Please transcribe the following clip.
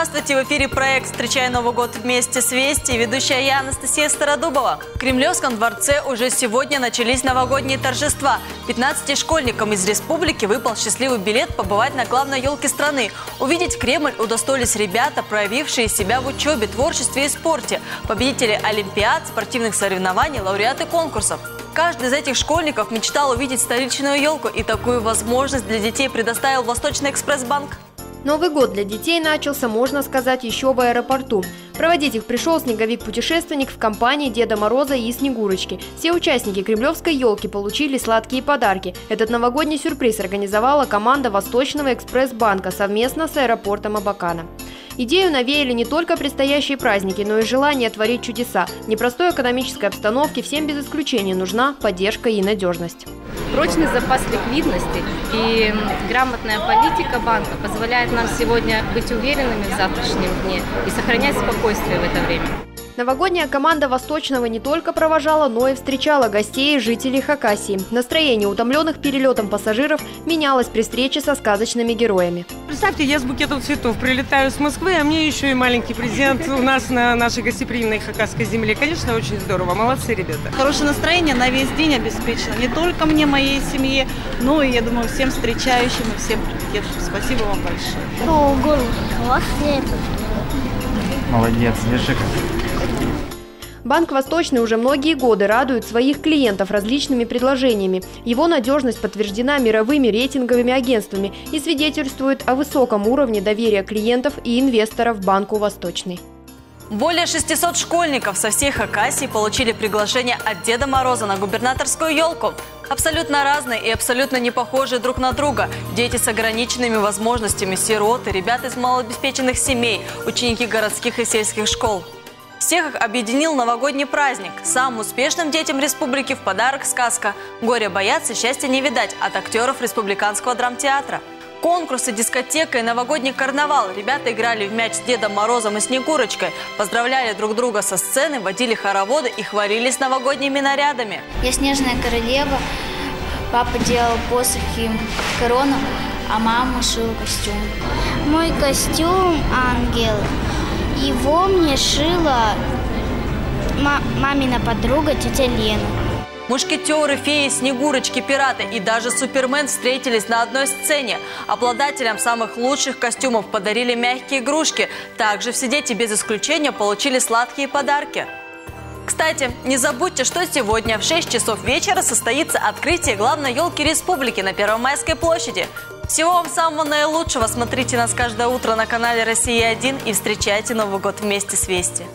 Здравствуйте! В эфире проект «Встречай Новый год вместе с Вести» ведущая я Анастасия Стародубова. В Кремлевском дворце уже сегодня начались новогодние торжества. 15 школьникам из республики выпал счастливый билет побывать на главной елке страны. Увидеть Кремль удостоились ребята, проявившие себя в учебе, творчестве и спорте. Победители олимпиад, спортивных соревнований, лауреаты конкурсов. Каждый из этих школьников мечтал увидеть столичную елку, и такую возможность для детей предоставил Восточный экспресс-банк. Новый год для детей начался, можно сказать, еще в аэропорту. Проводить их пришел снеговик-путешественник в компании Деда Мороза и Снегурочки. Все участники кремлевской елки получили сладкие подарки. Этот новогодний сюрприз организовала команда Восточного экспресс-банка совместно с аэропортом Абакана. Идею навеяли не только предстоящие праздники, но и желание творить чудеса. Непростой экономической обстановке всем без исключения нужна поддержка и надежность. Прочный запас ликвидности и грамотная политика банка позволяет нам сегодня быть уверенными в завтрашнем дне и сохранять спокойствие в это время. Новогодняя команда Восточного не только провожала, но и встречала гостей и жителей Хакасии. Настроение утомленных перелетом пассажиров менялось при встрече со сказочными героями. Представьте, я с букетом цветов прилетаю с Москвы, а мне еще и маленький презент у нас на нашей гостеприимной хакасской земле. Конечно, очень здорово. Молодцы, ребята. Хорошее настроение на весь день обеспечено. Не только мне, моей семье, но и, я думаю, всем встречающим и всем прилетевшим. Спасибо вам большое. Молодец, держи. Банк «Восточный» уже многие годы радует своих клиентов различными предложениями. Его надежность подтверждена мировыми рейтинговыми агентствами и свидетельствует о высоком уровне доверия клиентов и инвесторов Банку «Восточный». Более 600 школьников со всей Хакасии получили приглашение от Деда Мороза на губернаторскую елку. Абсолютно разные и абсолютно не похожие друг на друга. Дети с ограниченными возможностями, сироты, ребята из малообеспеченных семей, ученики городских и сельских школ. Всех их объединил новогодний праздник. Самым успешным детям республики в подарок сказка «Горе бояться, счастья не видать» от актеров Республиканского драмтеатра. Конкурсы, дискотека и новогодний карнавал. Ребята играли в мяч с Дедом Морозом и Снегурочкой, поздравляли друг друга со сцены, водили хороводы и хвалились новогодними нарядами. Я снежная королева. Папа делал посохи корону, а мама шила костюм. Мой костюм ангел. Его мне шила мамина подруга тетя Лена. Мушкетеры, феи, снегурочки, пираты и даже Супермен встретились на одной сцене. Обладателям самых лучших костюмов подарили мягкие игрушки. Также все дети без исключения получили сладкие подарки. Кстати, не забудьте, что сегодня в 6 часов вечера состоится открытие главной елки республики на Первомайской площади. Всего вам самого наилучшего. Смотрите нас каждое утро на канале «Россия-1» и встречайте Новый год вместе с Вести.